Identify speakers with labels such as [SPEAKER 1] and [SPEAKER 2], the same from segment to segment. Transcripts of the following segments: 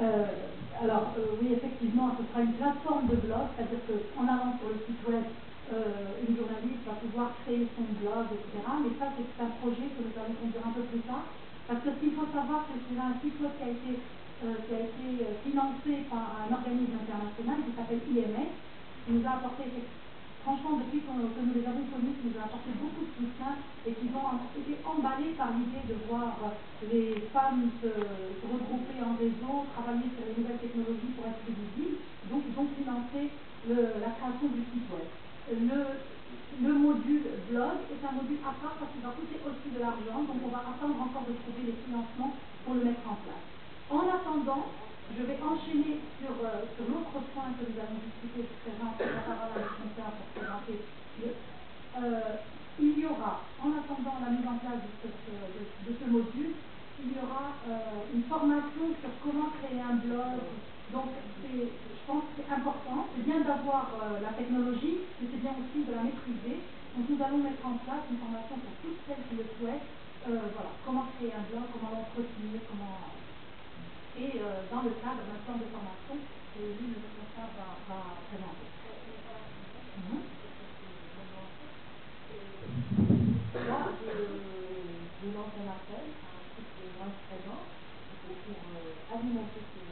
[SPEAKER 1] Euh, alors euh, oui, effectivement, ce sera une plateforme de blog, c'est-à-dire qu'en allant sur le site web, euh, une journaliste va pouvoir créer son blog, etc. Mais ça, c'est un projet que nous allons conduire un peu plus tard. Parce que ce qu'il faut savoir, c'est que c'est un site web qui a été, qui a été financé par un organisme international qui s'appelle IMS, qui nous a apporté, franchement, depuis que nous les avons connus, qui nous a apporté beaucoup et qui ont été emballés par l'idée de voir les femmes se, regrouper en réseau, travailler sur les nouvelles technologies pour être visibles. Donc, ils ont financé la création du site web le, le module blog est un module à part parce qu'il va coûter aussi de l'argent, donc on va attendre encore de trouver les financements pour le mettre en place. En attendant, je vais enchaîner sur, euh, l'autre point que nous allons discuter. Je présente la parole à pour présenter. Le, euh, aura, en attendant la mise en place de de ce module, il y aura euh, une formation sur comment créer un blog, donc, je pense que c'est important. C'est bien d'avoir euh, la technologie, mais c'est bien aussi de la maîtriser. Donc, nous allons mettre en place une formation pour toutes celles qui le souhaitent. Euh, voilà, comment créer un blog, comment l'entretenir, comment. Et euh, dans le cadre d'un plan de formation que lui, le responsable va, va présenter.
[SPEAKER 2] Lance un site de présence pour alimenter ce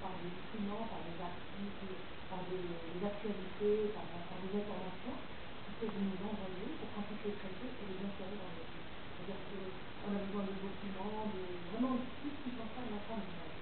[SPEAKER 2] par des documents, par des articles, par des, des actualités, par, des informations faut vous nous envoyer pour qu'on puisse les traiter et les insérer dans le. C'est-à-dire qu'on a besoin de documents, de vraiment tout ce qui concerne la femme